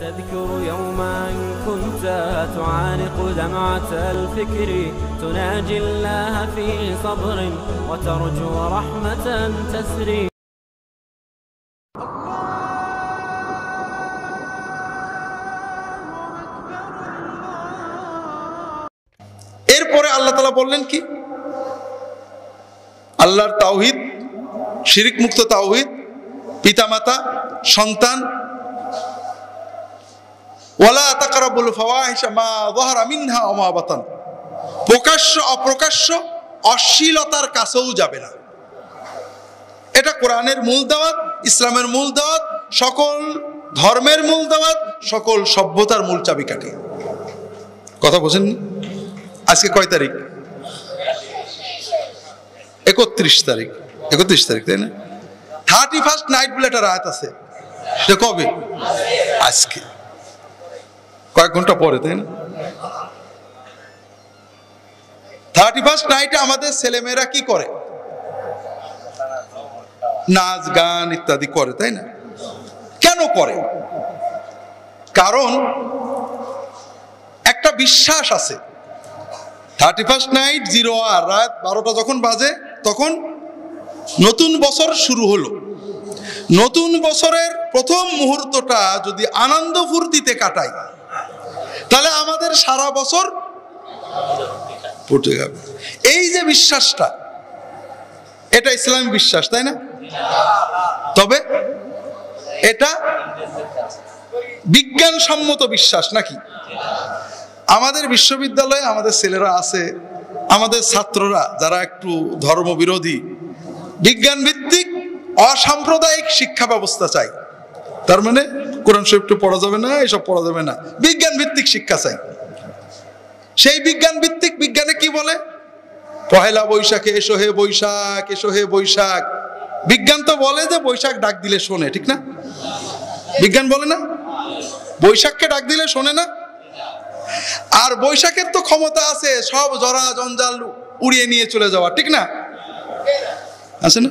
تذكر يوما كنت تعانق دمعة الفكر تناجي الله في صبر وترجو رحمة تسري এরপরে আল্লাহ তালা বললেন কি আল্লাহর তাওহিদ শিরিক মুক্ত তাওহিদ পিতামাতা সন্তান ওয়ালা তাকারাবুল ফাওয়াহিশা মা যাহারা মিনহা ওয়া মা বাতান। প্রকাশ্য, অপ্রকাশ্য, অশ্লীলতার কাছেও যাবে না। এটা কোরআনের মূল দাওয়াত, ইসলামের মূল দাওয়াত, সকল ধর্মের মূল দাওয়াত, সকল সভ্যতার মূল চাবিকাঠি। কথা বোঝেন আজকে কয় তারিখ? একত্রিশ তারিখ। একত্রিশ তারিখ, তাই না? থার্টি ফার্স্ট নাইট বলে একটা রাত আছে। সে কবে? আজকে। কয়েক ঘণ্টা পরে, তাই না? থার্টি ফার্স্ট নাইটে আমাদের ছেলেমেয়েরা কি করে? নাচ, গান ইত্যাদি করে, তাই না? কেন করে? কারণ একটা বিশ্বাস আছে। থার্টি ফার্স্ট নাইট জিরো আর রাত বারোটা যখন বাজে, তখন নতুন বছর শুরু হলো। নতুন বছরের প্রথম মুহূর্তটা যদি আনন্দ ফুর্তিতে কাটাই তাহলে আমাদের সারা বছর এই যে বিশ্বাসটা, এটা ইসলামী বিশ্বাস, তাই না? তবে এটা বিজ্ঞানসম্মত বিশ্বাস নাকি? আমাদের বিশ্ববিদ্যালয়ে আমাদের ছেলেরা আছে, আমাদের ছাত্ররা যারা একটু ধর্মবিরোধী বিজ্ঞান ভিত্তিক অসাম্প্রদায়িক শিক্ষা ব্যবস্থা চাই তার মানে কোরআন শরীফটা পড়া যাবে না? এসব পড়া যাবে না। বিজ্ঞান ভিত্তিক শিক্ষা চাই। সেই বিজ্ঞান ভিত্তিক বিজ্ঞানে কি বলে? পহেলা বৈশাখে, এসো হে বৈশাখ, এসো হে বৈশাখ। বিজ্ঞান তো বলে যে বৈশাখ ডাক দিলে শোনে, ঠিক না? বিজ্ঞান বলে না? বৈশাখকে ডাক দিলে শোনে না? আর বৈশাখের তো ক্ষমতা আছে, সব জরা জঞ্জাল উড়িয়ে নিয়ে চলে যাওয়া, ঠিক না? আছে না?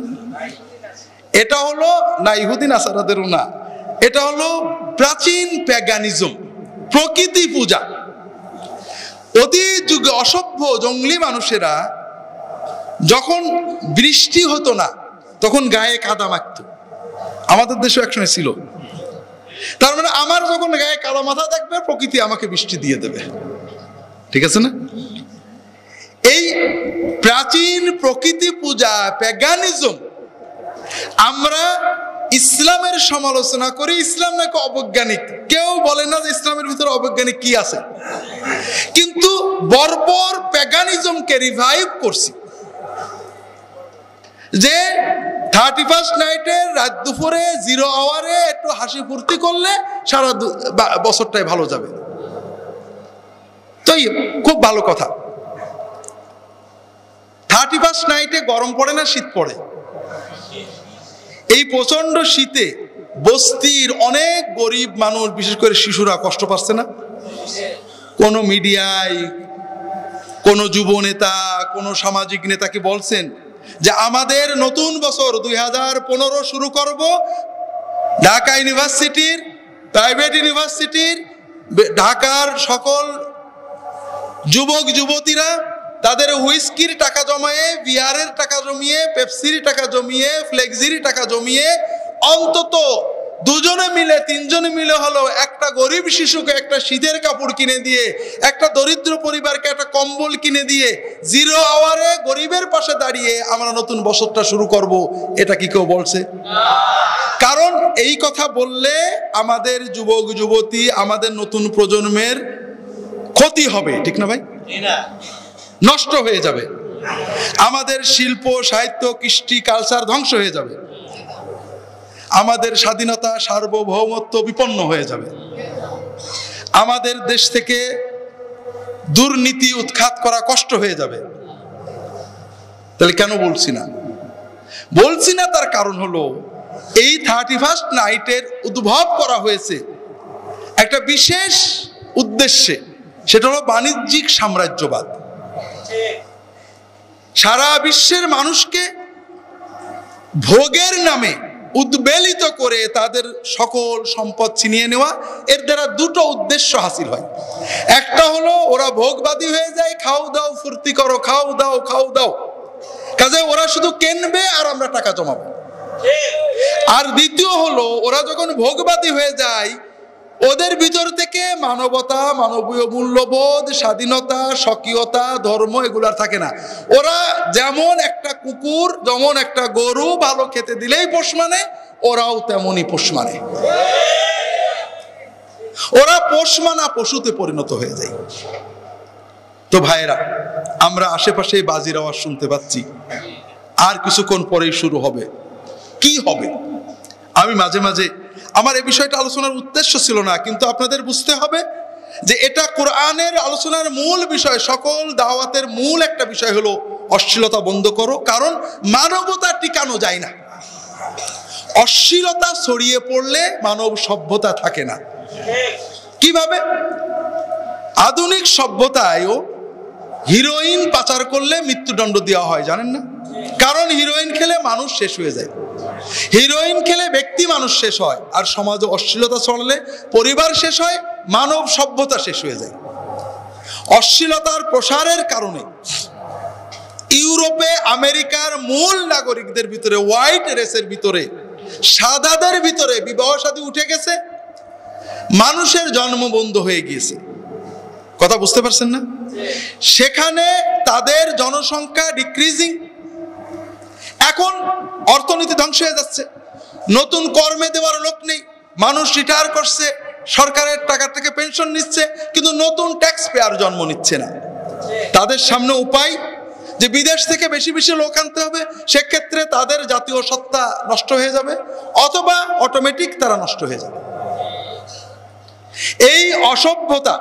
এটা হলো না ইহুদিন আসারাদেরও না এটা হলো প্রাচীন প্যাগানিজম, প্রকৃতি পূজা। অতীত যুগে অসভ্য জঙ্গলি মানুষেরা যখন বৃষ্টি হতো না, তখন গায়ে কাদা মাখত। আমাদের দেশে একসময় ছিল। তার মানে আমার যখন গায়ে কাদা মাথা থাকবে, প্রকৃতি আমাকে বৃষ্টি দিয়ে দেবে। ঠিক আছে না? এই প্রাচীন প্রকৃতি পূজা, প্যাগানিজম, আমরা ইসলামের সমালোচনা করি ইসলাম নাকি অবৈজ্ঞানিক? কেউ বলে না যে ইসলামের ভিতরে অবৈজ্ঞানিক কি আছে। কিন্তু বর্বর প্যাগানিজমকে রিভাইভ করছি। যে থার্টি ফার্স্ট নাইটে রাত দুপুরে জিরো আওয়ারে একটু হাসি ফুর্তি করলে সারা বছরটাই ভালো যাবে। তো খুব ভালো কথা। থার্টি ফার্স্ট নাইটে গরম পড়ে না, শীত পড়ে। এই প্রচণ্ড শীতে বস্তির অনেক গরিব মানুষ, বিশেষ করে শিশুরা কষ্ট পাচ্ছে না। কোনো মিডিয়ায়, কোনো যুব নেতা, কোনো সামাজিক নেতাকে বলছেন যে আমাদের নতুন বছর দুই হাজার পনেরো শুরু করব? ঢাকা ইউনিভার্সিটির, প্রাইভেট ইউনিভার্সিটির ঢাকার সকল যুবক, যুবতীরা তাদের হুইস্কির টাকা জমায়ে, বিয়ারের টাকা জমিয়ে, পেপসির টাকা জমিয়ে, ফ্লেক্সির টাকা জমিয়ে, অন্তত দুজনে মিলে, তিনজনে মিলে হলো একটা গরিব শিশুকে একটা শীতের কাপড় কিনে দিয়ে, একটা দরিদ্র পরিবারকে একটা কম্বল কিনে দিয়ে, জিরো আওয়ারে গরিবের পাশে দাঁড়িয়ে আমরা নতুন বছরটা শুরু করব, এটা কি কেউ বলছে? কারণ এই কথা বললে আমাদের যুবক, যুবতী, আমাদের নতুন প্রজন্মের ক্ষতি হবে, ঠিক না ভাই? নষ্ট হয়ে যাবে। আমাদের শিল্প, সাহিত্য, কৃষ্টি কালচার ধ্বংস হয়ে যাবে। আমাদের স্বাধীনতা, সার্বভৌমত্ব বিপন্ন হয়ে যাবে। আমাদের দেশ থেকে দুর্নীতি উৎখাত করা কষ্ট হয়ে যাবে। তাহলে কেন বলছি না? বলছি না তার কারণ হলো, এই থার্টি ফার্স্ট নাইটের উদ্ভব করা হয়েছে একটা বিশেষ উদ্দেশ্যে, সেটা হলো বাণিজ্যিক সাম্রাজ্যবাদ। সারা বিশ্বের মানুষকে ভোগের নামে উদ্বেলিত করে তাদের সকল সম্পদ ছিনিয়ে নেওয়া এর দ্বারা দুটো উদ্দেশ্য হাসিল হয়। একটা হলো ওরা ভোগবাদী হয়ে যায় খাও দাও ফুর্তি করো খাও দাও খাও দাও। কাজে ওরা শুধু কেনবে আর আমরা টাকা জমাবো। আর দ্বিতীয় হলো ওরা যখন ভোগবাদী হয়ে যায় ওদের ভিতর থেকে মানবতা, মানবীয় মূল্যবোধ, স্বাধীনতা, স্বকীয়তা, ধর্ম এগুলার থাকে না। ওরা যেমন একটা কুকুর, যেমন একটা গরু ভালো খেতে দিলেই পোষ মানে ওরাও তেমনই পোষ মানে। ওরা পোষ মানা পশুতে পরিণত হয়ে যায়। তো ভাইয়েরা, আমরা আশেপাশে বাজির আওয়াজ শুনতে পাচ্ছি। আর কিছুক্ষণ পরেই শুরু হবে। কি হবে? আমি মাঝে মাঝে আমার এই বিষয়টা আলোচনার উদ্দেশ্য ছিল না, কিন্তু আপনাদের বুঝতে হবে যে এটা কোরআনের আলোচনার মূল বিষয়। সকল দাওয়াতের মূল একটা বিষয় হলো অশ্লীলতা বন্ধ করো, কারণ মানবতা টিকানো যায় না। অশ্লীলতা ছড়িয়ে পড়লে মানব সভ্যতা থাকে না। কীভাবে? আধুনিক সভ্যতায়ও হিরোইন পাচার করলে মৃত্যুদণ্ড দেওয়া হয়, জানেন না? কারণ হিরোইন খেলে মানুষ শেষ হয়ে যায়। হিরোইন খেলে ব্যক্তি মানুষ শেষ হয়, আর সমাজে অশ্লীলতা ছড়ালে পরিবার শেষ হয়, মানব সভ্যতা শেষ হয়ে যায়। অশ্লীলতার প্রসারের কারণে ইউরোপে আমেরিকার মূল নাগরিকদের ভিতরে হোয়াইট রেসের ভিতরে, সাদাদের ভিতরে বিবাহ সাথী উঠে গেছে, মানুষের জন্ম বন্ধ হয়ে গিয়েছে। কথা বুঝতে পারছেন না? সেখানে তাদের জনসংখ্যা ডিক্রিজিং এখন অর্থনীতি ধ্বংস হয়ে যাচ্ছে। নতুন কর্মে দেওয়ার লোক নেই। মানুষ রিটায়ার করছে, সরকারের টাকা থেকে পেনশন নিচ্ছে, কিন্তু নতুন ট্যাক্স পেয়ার জন্ম নিচ্ছে না। তাদের সামনে উপায়, যে বিদেশ থেকে বেশি বেশি লোক আনতে হবে, সেক্ষেত্রে তাদের জাতীয় সত্তা নষ্ট হয়ে যাবে, অথবা অটোমেটিক তারা নষ্ট হয়ে যাবে। এই অসভ্যতা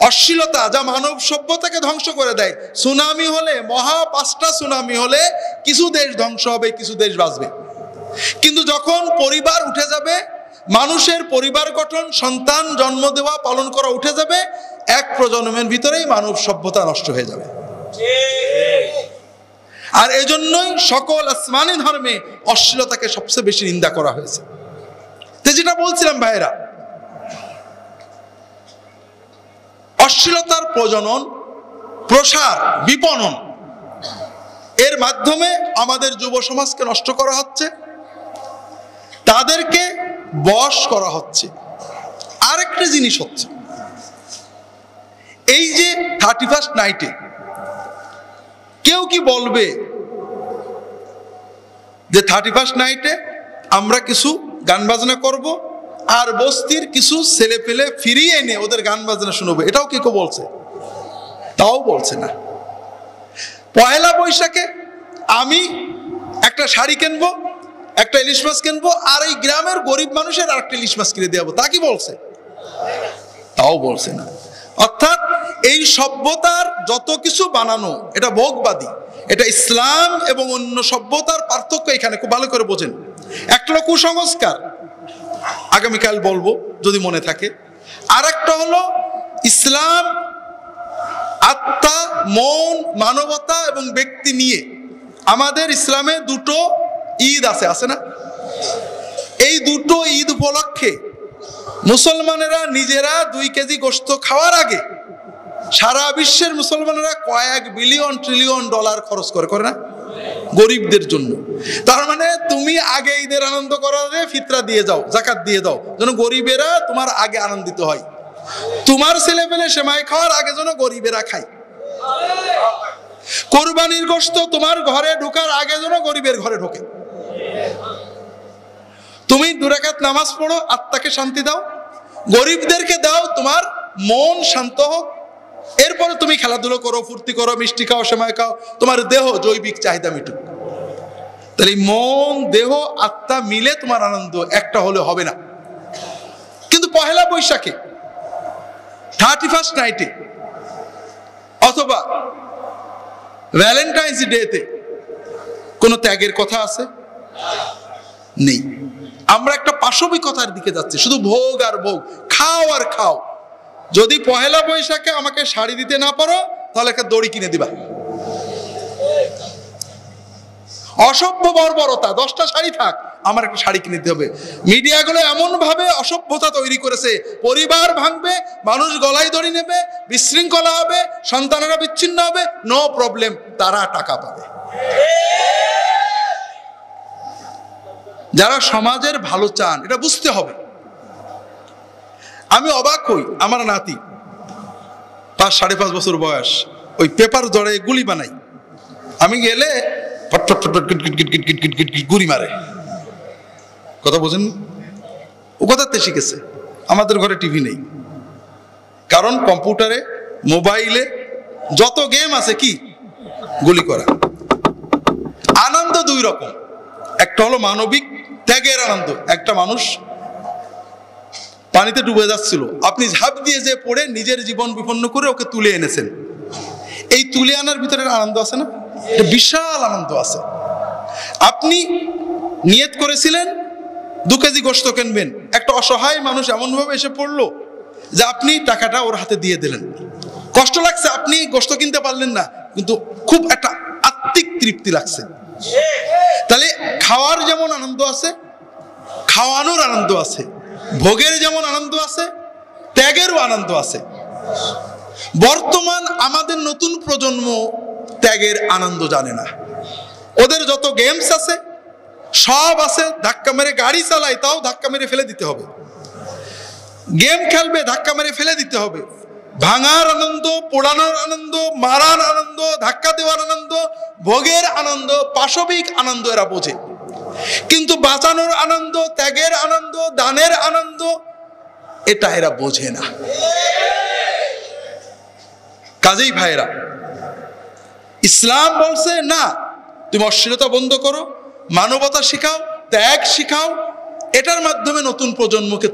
অশ্লীলতা যা মানব সভ্যতাকে ধ্বংস করে দেয়। সুনামি হলে, মহা পাঁচটা সুনামি হলে কিছু দেশ ধ্বংস হবে, কিছু দেশ বাঁচবে। কিন্তু যখন পরিবার উঠে যাবে, মানুষের পরিবার গঠন, সন্তান জন্ম দেওয়া, পালন করা উঠে যাবে, এক প্রজন্মের ভিতরেই মানব সভ্যতা নষ্ট হয়ে যাবে। আর এজন্যই সকল আসমানি ধর্মে অশ্লীলতাকে সবচেয়ে বেশি নিন্দা করা হয়েছে। তো যেটা বলছিলাম ভাইয়েরা অশ্লীলতার প্রজনন, প্রসার, বিপণন। এর মাধ্যমে আমাদের যুব সমাজকে নষ্ট করা হচ্ছে, তাদেরকে বশ করা হচ্ছে। আরেকটা জিনিস হচ্ছে, এই যে থার্টি ফার্স্ট নাইটে কেউ কি বলবে যে থার্টি ফার্স্ট নাইটে আমরা কিছু গান বাজনা করব? আর বস্তির কিছু ছেলে পেলে ফিরিয়ে এনে ওদের গান বাজনা শুনব। এটাও কি কেউ বলছে? তাও বলছে না। পয়লা বৈশাখে আমি একটা শাড়ি কিনবো, একটা ইলিশ মাছ কিনবো, আর এই গ্রামের গরিব মানুষের আর একটা ইলিশ মাছ কিনে দেবো তা কি বলছে? তাও বলছে না। অর্থাৎ এই সভ্যতার যত কিছু বানানো, এটা ভোগবাদী। এটা ইসলাম এবং অন্য সভ্যতার পার্থক্য এখানে খুব ভালো করে বোঝেন। একটা কুসংস্কার। আগামীকাল বলব, যদি মনে থাকে। আর একটা হলো ইসলাম, আত্মা, মন, মানবতা এবং ব্যক্তি নিয়ে। আমাদের ইসলামে দুটো ঈদ আছে আছে না? এই দুটো ঈদ উপলক্ষে মুসলমানেরা নিজেরা দুই কেজি গোস্ত খাওয়ার আগে সারা বিশ্বের মুসলমানেরা কয়েক বিলিয়ন ট্রিলিয়ন ডলার খরচ করে করে না? গরিবদের জন্য। তার মানে তুমি আগে ঈদের আনন্দ করারে ফিতরা দিয়ে যাও জাকাত দিয়ে দাও যেন গরিবেরা তোমার আগে আনন্দিত হয়। তোমার ছেলে পেলে সেমাই খাওয়ার আগে যেন গরিবেরা খায়। কোরবানির গোস্ত তোমার ঘরে ঢোকার আগে যেন গরিবের ঘরে ঢোকে। তুমি দুরাকাত নামাজ পড়ো, আত্মাকে শান্তি দাও। গরিবদেরকে দাও তোমার মন শান্ত হোক। এরপরে তুমি খেলাধুলো করো, ফুর্তি করো, মিষ্টি খাও সময় খাও, তোমার দেহ জৈবিক চাহিদা মিটুক। তাহলে মন, দেহ, আত্মা মিলে তোমার আনন্দ একটা হলে হবে না। কিন্তু পহেলা বৈশাখে থার্টি ফার্স্ট নাইটে অথবা ভ্যালেন্টাইন্স ডেতে কোনো ত্যাগের কথা আছে? নেই। আমরা একটা পাশবিকতার দিকে যাচ্ছি, শুধু ভোগ আর ভোগ, খাও আর খাও। যদি পহেলা বৈশাখে আমাকে শাড়ি দিতে না পারো, তাহলে একটা দড়ি কিনে দিবা। অসভ্য বর্বরতা, দশটা শাড়ি থাক, আমার একটা শাড়ি কিনে দিতে হবে। মিডিয়াগুলো এমনভাবে অসভ্যতা তৈরি করেছে, পরিবার ভাঙবে, মানুষ গলায় দড়ি নেবে, বিশৃঙ্খলা হবে, সন্তানেরা বিচ্ছিন্ন হবে নো প্রবলেম তারা টাকা পাবে। যারা সমাজের ভালো চান, এটা বুঝতে হবে। আমি অবাক হই, আমার নাতি পাঁচ সাড়ে পাঁচ বছর বয়স, ওই পেপার জড়ে গুলি বানাই আমি গেলে গুড়ি মারে। কথা বোঝেন? ও কথাতে শিখেছে। আমাদের ঘরে টিভি নেই। কারণ কম্পিউটারে, মোবাইলে যত গেম আছে কি? গুলি করা। আনন্দ দুই রকম। একটা হলো মানবিক, ত্যাগের আনন্দ। একটা মানুষ পানিতে ডুবে যাচ্ছিল। আপনি ঝাঁপ দিয়ে যে পড়ে নিজের জীবন বিপন্ন করে ওকে তুলে এনেছেন। এই তুলে আনার ভিতরে আনন্দ আছে না? বিশাল আনন্দ আছে। আপনি নিয়ত করেছিলেন, দু কেজি গোস্ত কিনবেন। একটা অসহায় মানুষ এমনভাবে এসে পড়ল যে আপনি টাকাটা ওর হাতে দিয়ে দিলেন। কষ্ট লাগছে, আপনি গোস্ত কিনতে পারলেন না, কিন্তু খুব একটা আত্মিক তৃপ্তি লাগছে। তাহলে খাওয়ার যেমন আনন্দ আছে, খাওয়ানোর আনন্দ আছে, ভোগের যেমন আনন্দ আছে, ত্যাগেরও আনন্দ আছে। বর্তমান আমাদের নতুন প্রজন্ম ত্যাগের আনন্দ জানে না। ওদের যত গেমস আছে, সব আছে, ধাক্কা মেরে গাড়ি চালায়, তাও ধাক্কা মেরে ফেলে দিতে হবে। গেম খেলবে, ধাক্কা মেরে ফেলে দিতে হবে। ভাঙার আনন্দ, পোড়ানোর আনন্দ, মারার আনন্দ, ধাক্কা দেওয়ার আনন্দ, ভোগের আনন্দ, পাশবিক আনন্দ এরা বোঝে। কিন্তু বাঁচানোর আনন্দ, ত্যাগের আনন্দ, দানের আনন্দ, এটা এরা বোঝে না। কাজেই ভাইরা ইসলাম বলছে, না, তুমি অশ্লীলতা বন্ধ করো, মানবতা শিখাও, ত্যাগ শিখাও, এটার মাধ্যমে নতুন প্রজন্মকে